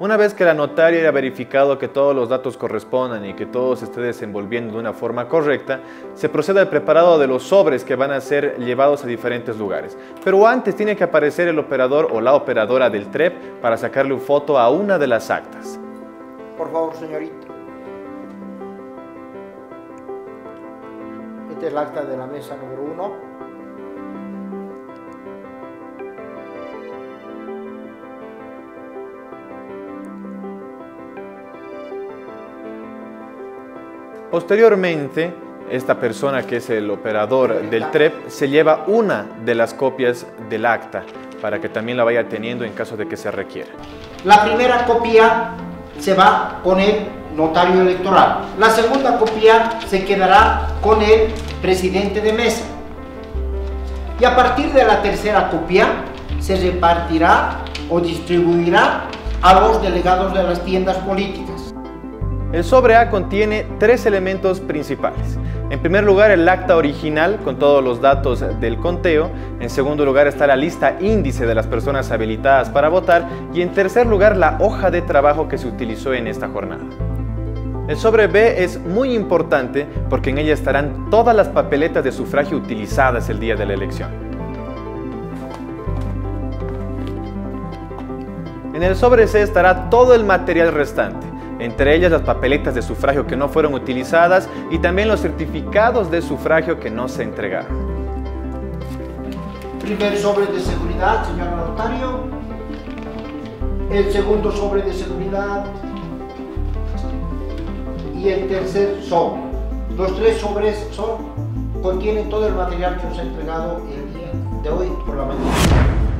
Una vez que la notaria haya verificado que todos los datos correspondan y que todo se esté desenvolviendo de una forma correcta, se procede al preparado de los sobres que van a ser llevados a diferentes lugares. Pero antes tiene que aparecer el operador o la operadora del TREP para sacarle una foto a una de las actas. Por favor, señorita. Esta es la acta de la mesa número uno. Posteriormente, esta persona que es el operador del TREP se lleva una de las copias del acta para que también la vaya teniendo en caso de que se requiera. La primera copia se va con el notario electoral. La segunda copia se quedará con el presidente de mesa. Y a partir de la tercera copia se repartirá o distribuirá a los delegados de las tiendas políticas. El sobre A contiene tres elementos principales. En primer lugar, el acta original con todos los datos del conteo. En segundo lugar está la lista índice de las personas habilitadas para votar. Y en tercer lugar, la hoja de trabajo que se utilizó en esta jornada. El sobre B es muy importante porque en ella estarán todas las papeletas de sufragio utilizadas el día de la elección. En el sobre C estará todo el material restante entre ellas las papeletas de sufragio que no fueron utilizadas y también los certificados de sufragio que no se entregaron. Primer sobre de seguridad, señor notario. El segundo sobre de seguridad. Y el tercer sobre. Los tres sobres son, contienen todo el material que os he entregado el día de hoy por la mañana.